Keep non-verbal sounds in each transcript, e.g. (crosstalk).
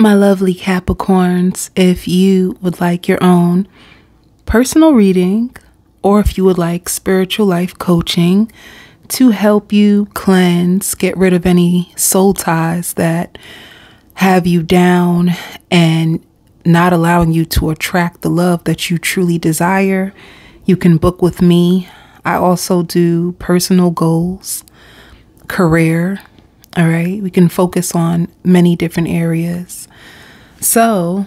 My lovely Capricorns, if you would like your own personal reading or if you would like spiritual life coaching to help you cleanse, get rid of any soul ties that have you down and not allowing you to attract the love that you truly desire, you can book with me. I also do personal goals, career. All right. We can focus on many different areas. So,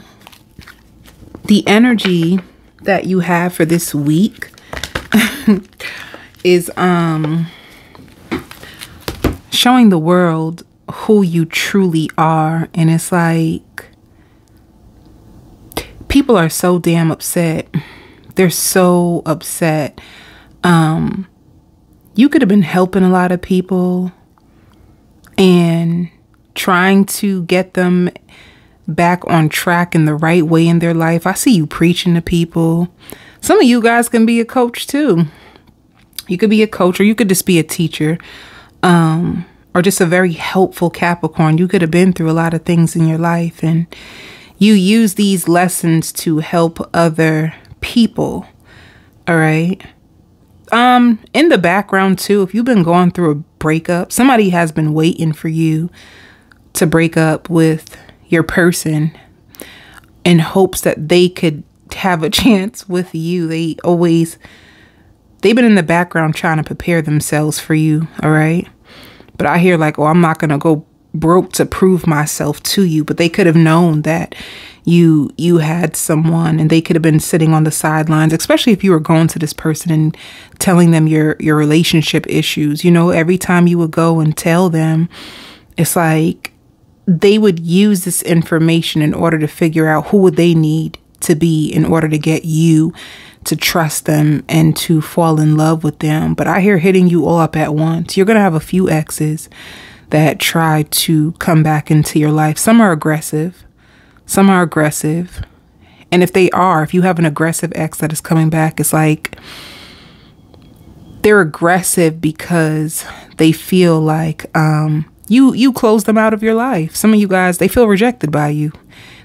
the energy that you have for this week (laughs) is um showing the world who you truly are and it's like people are so damn upset they're so upset um you could have been helping a lot of people and trying to get them back on track in the right way in their life. I see you preaching to people. Some of you guys can be a coach too. You could be a coach or you could just be a teacher. Um, or just a very helpful Capricorn. You could have been through a lot of things in your life and you use these lessons to help other people. All right. Um, in the background too, if you've been going through a breakup, somebody has been waiting for you to break up with your person in hopes that they could have a (laughs) chance with you. They always they've been in the background trying to prepare themselves for you, all right? But I hear like, "Oh, I'm not to go broke to prove myself to you." But they could have known that you you had someone and they could have been sitting on the sidelines, especially if you were going to this person and telling them your your relationship issues. You know, every time you would go and tell them, it's like they would use this information in order to figure out who would they need to be in order to get you to trust them and to fall in love with them. But I hear hitting you all up at once. You're going to have a few exes that try to come back into your life. Some are aggressive, some are aggressive. And if they are, if you have an aggressive ex that is coming back, it's like they're aggressive because they feel like um, you you close them out of your life. Some of you guys, they feel rejected by you.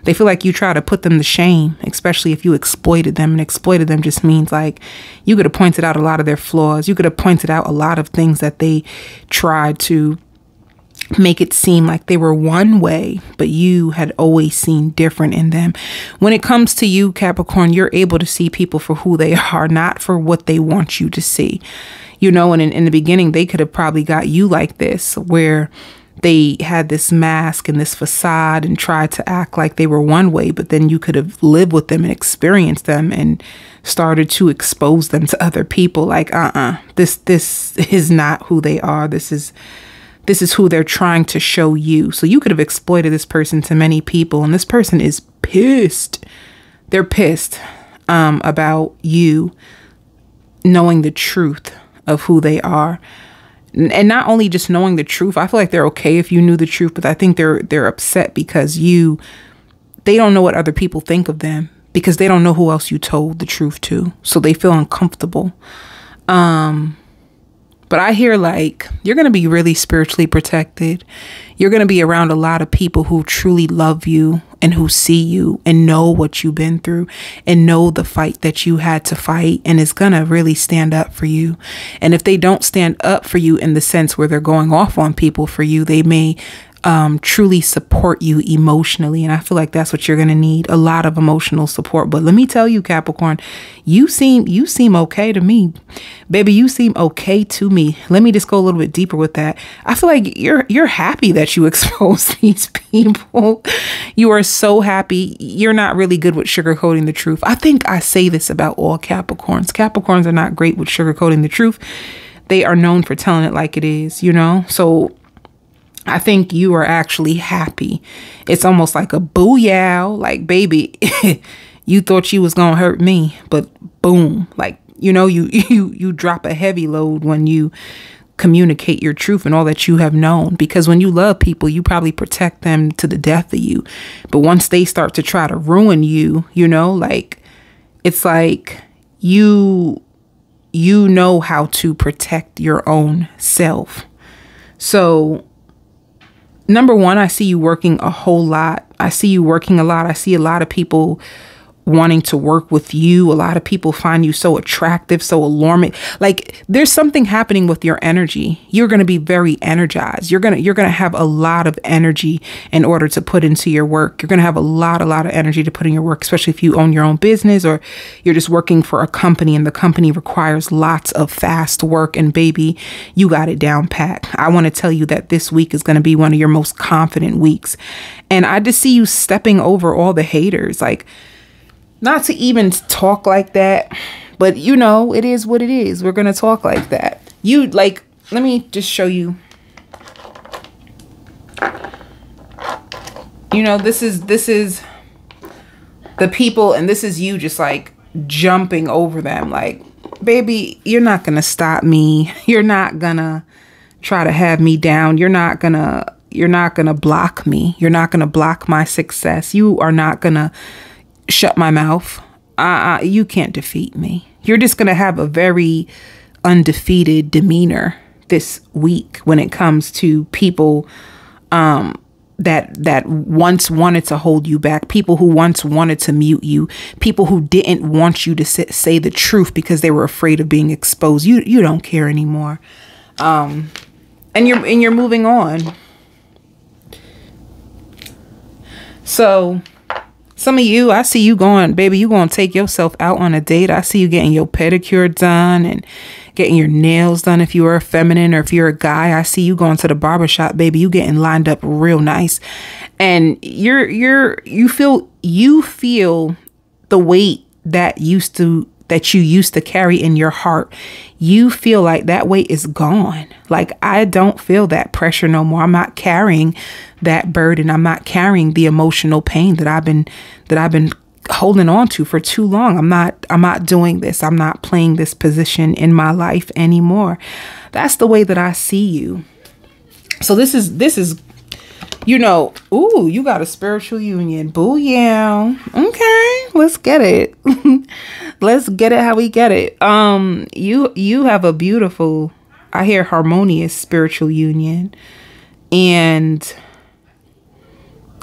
They feel like you try to put them to shame, especially if you exploited them. And exploited them just means like you could have pointed out a lot of their flaws. You could have pointed out a lot of things that they tried to make it seem like they were one way, but you had always seen different in them. When it comes to you, Capricorn, you're able to see people for who they (laughs) are, not for what they want you to see. You know, and in, in the beginning, they could have probably got you like this, where they had this mask and this facade and tried to act like they were one way, but then you could have lived with them and experienced them and started to expose them to other people like uh-uh this this (laughs) is not who they are this is this is who they're trying to show you. So you could have exploited this person to many people and this person is pissed. They're pissed um, about you knowing the truth of who they are. And not only just knowing the truth i feel like they're okay if you knew the truth but i think they're they're upset because you they don't know what other people think of them because they don't know who else you told the truth to. So they feel uncomfortable. Um but I hear like you're going to be really spiritually protected. You're going to be around a lot of people who truly love you and who see you and know what you've been through and know the fight that you had to fight and is going to really stand up for you. And if they don't stand up for you in the sense where they're going off on people for you, they may um, truly support you emotionally. And I feel like that's what you're going to need a lot of emotional support. But let me tell you, Capricorn, you seem you seem okay to me, baby. You seem okay to me. Let me just go a little bit deeper with that. I feel like you're you're happy that you (laughs) expose these people. You are so happy. You're not really good with sugarcoating the truth. I think I say this about all Capricorns. Capricorns are not great with sugarcoating the truth. They are known for telling it like it is, you know? So I think you are actually happy. It's almost like a booyah, like baby, (laughs) you thought you was gonna hurt me, but boom, like you know, you (laughs) you you drop a heavy load when you communicate your truth and all that you have known. Because when you love people, you probably protect them to the death of you. But once they start to try to ruin you, you know, like it's like you you know how to protect your own self. So number one, I see you working a whole lot. I see you working a lot. I see a lot of people wanting to work with you. A lot of people find you so attractive, so alarming. Like there's something happening with your energy. You're going to be very energized. You're going to you're going to have a lot of energy in order to put into your work. You're going to have a lot a lot of energy to put in your work, especially if you own your own business or you're just working for a company and the company requires lots of fast work and baby, you got it down pat. I want to tell you that this week is going to be one of your most confident weeks. And I just see you stepping over all the haters. Like not to even talk like that, but you know, it is what it is. We're going to talk like that. You like, let me just show you. You know, this is, this is the people and this is you just like jumping over them. Like, baby, you're not going to stop me. (laughs) You're not going to try to have me down. You're not going to, you're not going to block me. You're not going to block my success. You are not going to shut my mouth. Uh, you can't defeat me. You're just going to have a very undefeated demeanor this week when it comes to people um, that that once wanted to hold you back, people who once wanted to mute you, people who didn't want you to say, the truth because they were afraid of being exposed. You you don't care anymore, um, and you're and you're moving on. So some of you, I see you going, baby, you going to take yourself out on a date. I see you getting your pedicure done and getting your nails done if you are a feminine or if you're a guy. I see you going to the barbershop, baby. You getting lined up real nice. And you're you're you feel you feel the weight that used to that you used to carry in your heart, you feel like that weight is gone. Like, I don't feel that pressure no more. I'm not carrying that burden. I'm not carrying the emotional pain that I've been, that I've been holding on to for too long. I'm not, I'm not doing this. I'm not playing this position in my life anymore. That's the way that I see you. So this is, this is you know, ooh, you got a spiritual union. Boo yeah. Okay, let's get it. (laughs) let's get it how we get it. Um, you you have a beautiful, I hear harmonious spiritual union. And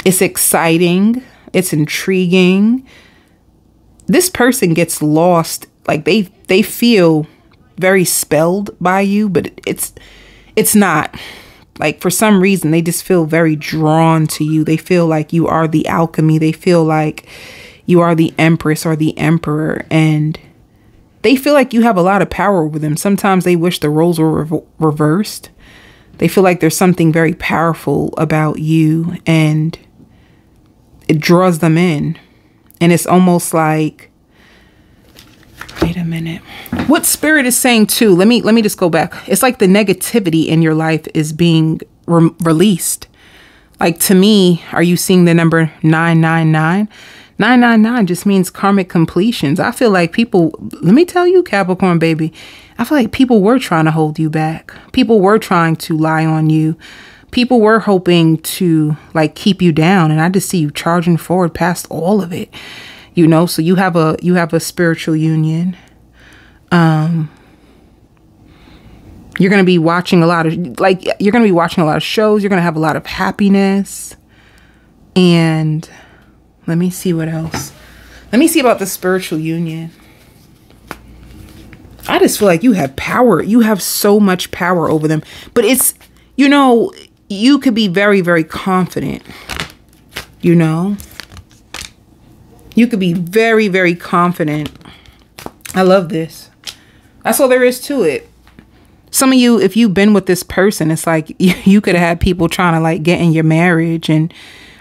it's exciting, it's intriguing. This person gets lost, like they they feel very spelled by you, but it's it's not like for some reason they just feel very drawn to you. They feel like you are the alchemy. They feel like you are the empress or the emperor. And they feel like you have a lot of power over them. Sometimes they wish the roles were re reversed. They feel like there's something very powerful about you and it draws them in. And it's almost like wait a minute what spirit is saying too let me let me just go back. It's like the negativity in your life is being re released. Like to me are you seeing the number 999 999 just means karmic completions. I feel like people let me tell you capricorn baby i feel like people were trying to hold you back. People were trying to lie on you. People were hoping to like keep you down and i just see you charging forward past all of it you know? So you have a you have a spiritual union um you're going to be watching a lot of like you're going to be watching a lot of shows. You're going to have a lot of happiness. And let me see what else. Let me see about the spiritual union. I just feel like you have power. You have so much power over them. But it's you know you could be very very confident you know? You could be very, very confident. I love this. That's all there is to it. Some of you, if you've been with this person, it's like (laughs) you could have had people trying to like get in your marriage and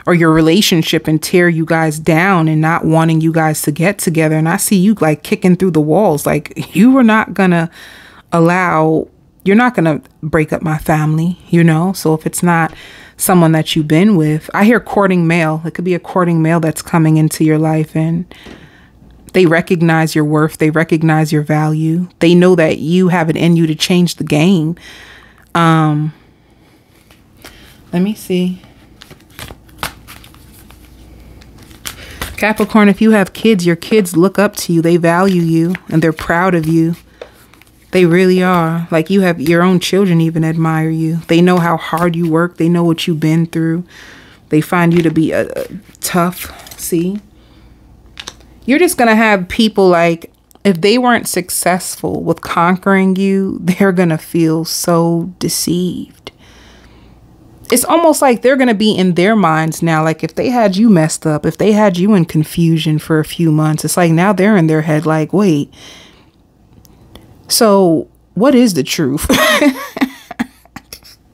or your relationship and tear you guys down and not wanting you guys to get together. And I see you like kicking through the walls. Like you were not gonna allow you're not going to break up my family, you know? So if it's not someone that you've been with, I hear courting male. It could be a courting male that's coming into your life and they recognize your worth, they recognize your value. They know that you have it in you to change the game. Um Let me see. Capricorn, if you have kids, your kids look up to you. They value you and they're proud of you. They really are. Like you have your own children even admire you. They know how hard you work. They know what you've been through. They find you to be a, a tough. See? You're just going to have people like if they weren't successful with conquering you, they're going to feel so deceived. It's almost like they're going to be in their minds now. Like if they had you messed up, if they had you in confusion for a few months, it's like now they're in their head like, wait, so what is the truth?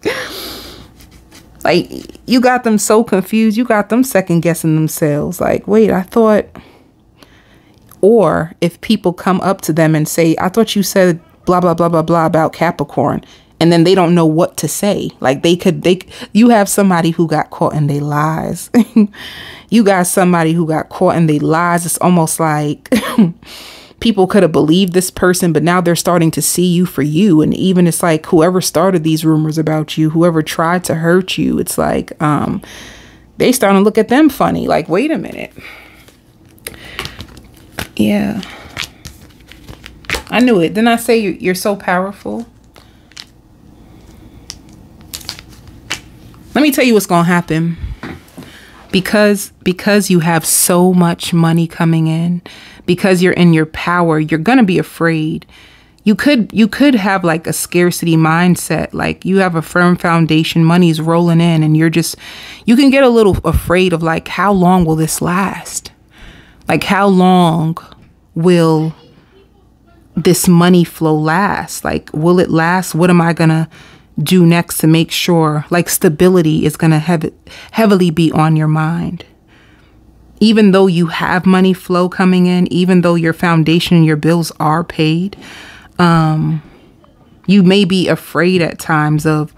(laughs) like you got them so confused, you got them second guessing themselves. Like, wait, I thought or if people come up to them and say, I thought you said blah, blah, blah, blah, blah about Capricorn. And then they don't know what to say. Like they could, they, you have somebody who got caught in their lies. (laughs) you got somebody who got caught in their lies. It's almost like (laughs) people could have believed this person, but now they're starting to see you for you. And even it's like whoever started these rumors about you, whoever tried to hurt you, it's like, um, they starting to look at them funny. Like, wait a minute. Yeah. I knew it. Didn't I say you're so powerful? Let me tell you what's going to happen. Because because you have so much money coming in, because you're in your power, you're going to be afraid. You could you could have like a scarcity mindset, like you have a firm foundation, money's rolling in and you're just you can get a little afraid of like how long will this last? Like, how long will this money flow last? Like, will it last? What am I going to do next to make sure, like, stability is going to hev- heavily be on your mind? Even though you have money flow coming in, even though your foundation and your bills are paid, um, you may be afraid at times of,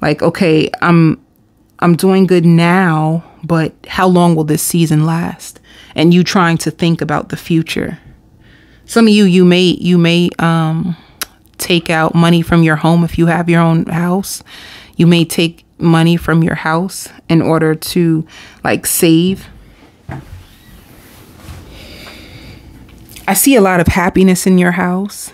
like, okay, I'm I'm doing good now, but how long will this season last? And you trying to think about the future. Some of you, you may, you may, um, take out money from your home if you have your own house. You may take money from your house in order to like save. I see a lot of happiness in your house.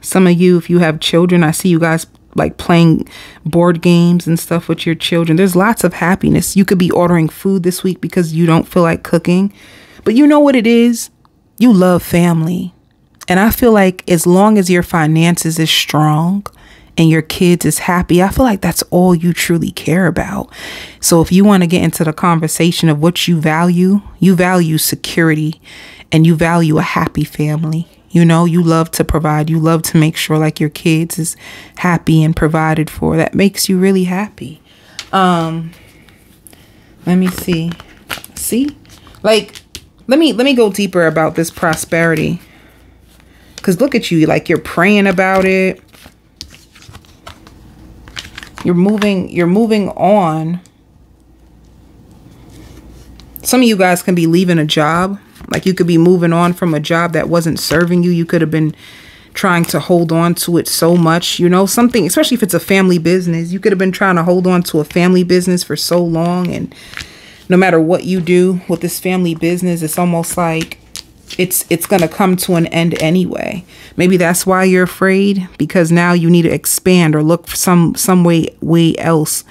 Some of you, if you have children, I see you guys like playing board games and stuff with your children. There's lots of happiness. You could be ordering food this week because you don't feel like cooking. But you know what it is? You love family. And I feel like as long as your finances is strong and your kids is happy, I feel like that's all you truly care about. So if you want to get into the conversation of what you value, you value security and you value a happy family. You know, you love to provide. You love to make sure like your kids is happy and provided for. That makes you really happy. Um let me see. See? Like let me let me go deeper about this prosperity. Cuz look at you like you're praying about it. You're moving you're moving on. Some of you guys can be leaving a job. Like you could be moving on from a job that wasn't serving you. You could have been trying to hold on to it so much, you know, something, especially if it's a family business. You could have been trying to hold on to a family business for so long and no matter what you do with this family business, it's almost like it's it's going to come to an end anyway. Maybe that's why you're afraid because now you need to expand or look for some some way way else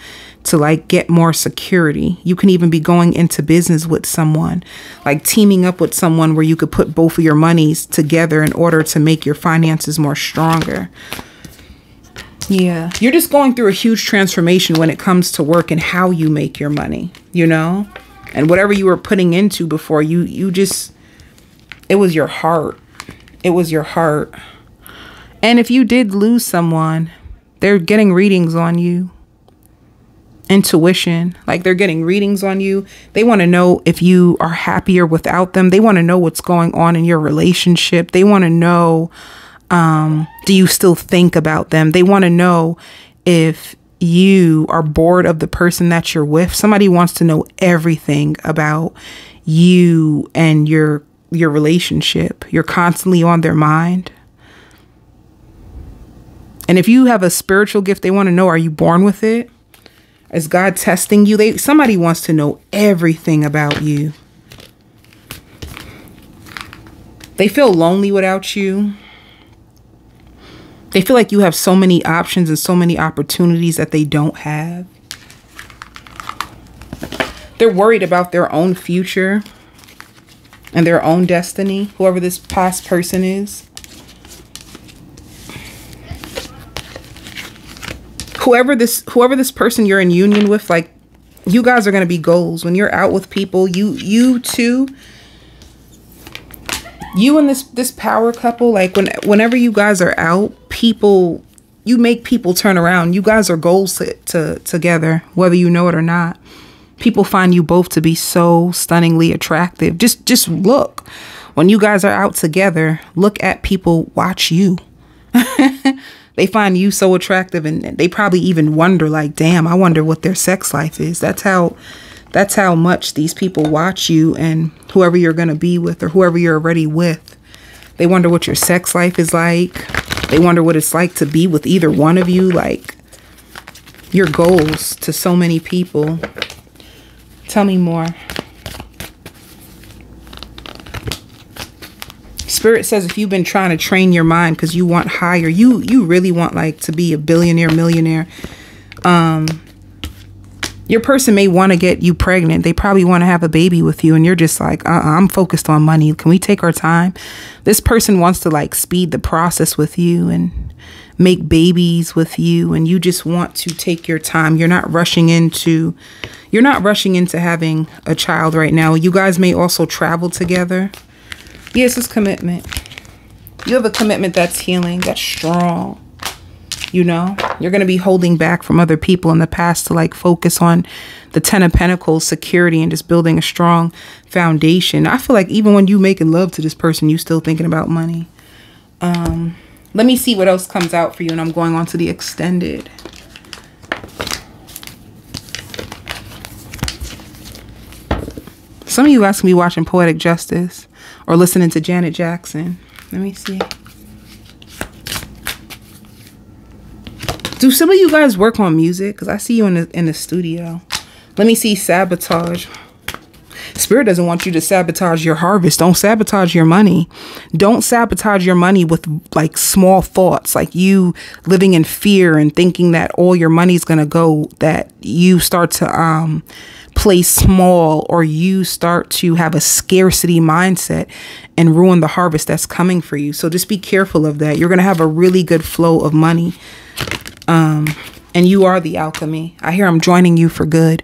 to like get more security. You can even be going into business with someone, like teaming up with someone where you could put both of your monies together in order to make your finances more stronger. Yeah. You're just going through a huge transformation when it comes to work and how you make your money, you know? And whatever you were putting into before, you you just it was your heart. It was your heart. And if you did lose someone, they're getting readings on you. Intuition, like they're getting readings on you. They want to know if you are happier without them. They want to know what's going on in your relationship. They want to know um, do you still think about them? They want to know if you are bored of the person that you're with. Somebody wants to know everything about you and your your relationship. You're constantly on their mind. And if you have a spiritual gift, they want to know are you born with it? Is God testing you? They somebody wants to know everything about you. They feel lonely without you. They feel like you have so many options and so many opportunities that they don't have. They're worried about their own future and their own destiny, whoever this past person is. Whoever this whoever this person you're in union with, like you guys are gonna be goals. When you're out with people, you you too you and this this power couple like when whenever you guys are out people you make people turn around. You guys are goals to, to, together whether you know it or not. People find you both to be so stunningly attractive. Just just look. When you guys are out together look at people watch you. (laughs) They find you so attractive and they probably even wonder like damn i wonder what their sex life is. That's how that's how much these people watch you and whoever you're going to be with or whoever you're already with. They wonder what your sex life is like. They wonder what it's like to be with either one of you. Like your goals to so many people. Tell me more. Spirit says if you've been trying to train your mind because you want higher, you you really want like to be a billionaire, millionaire. Um, your person may want to get you pregnant. They probably want to have a baby with you, and you're just like, uh -uh, I'm focused on money. Can we take our time? This person wants to like speed the process with you and make babies with you, and you just want to take your time. You're not rushing into, you're not rushing into having a child right now. You guys may also travel together. Yes, it's commitment. You have a commitment that's healing, that's strong you know? You're going to be holding back from other people in the past to like focus on the 10 of pentacles security and just building a strong foundation. I feel like even when you making love to this person you still thinking about money. Um let me see what else comes out for you and i'm going on to the extended. Some of you guys can be watching poetic justice or listening to janet jackson. Let me see Do some of you guys work on music? Because I see you in the, in the studio. Let me see sabotage. Spirit doesn't want you to sabotage your harvest. Don't sabotage your money. Don't sabotage your money with like small thoughts, like you living in fear and thinking that all your money's going to go, that you start to um, play small or you start to have a scarcity mindset and ruin the harvest that's coming for you. So just be careful of that. You're going to have a really good flow of money um, and you are the alchemy. I hear I'm joining you for good.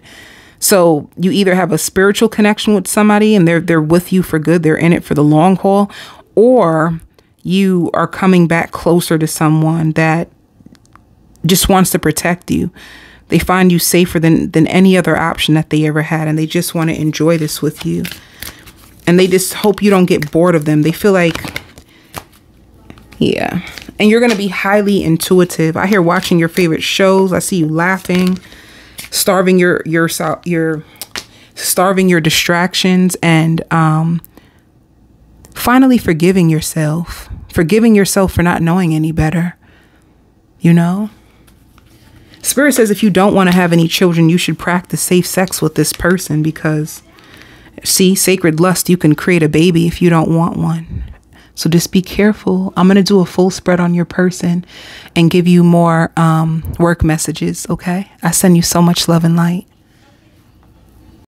So you either have a spiritual connection with somebody and they're they're with you for good, they're in it for the long haul, or you are coming back closer to someone that just wants to protect you. They find you safer than than any other option that they ever had and they just want to enjoy this with you. And they just hope you don't get bored of them. They feel like yeah and you're going to be highly intuitive. I hear watching your favorite shows. I see you laughing, starving your your your starving your distractions and um finally forgiving yourself. Forgiving yourself for not knowing any better. You know? Spirit says if you don't want to have any children, you should practice safe sex with this person because see, sacred lust, you can create a baby if you don't want one. So just be careful. I'm going to do a full spread on your person and give you more um, work messages, okay? I send you so much love and light.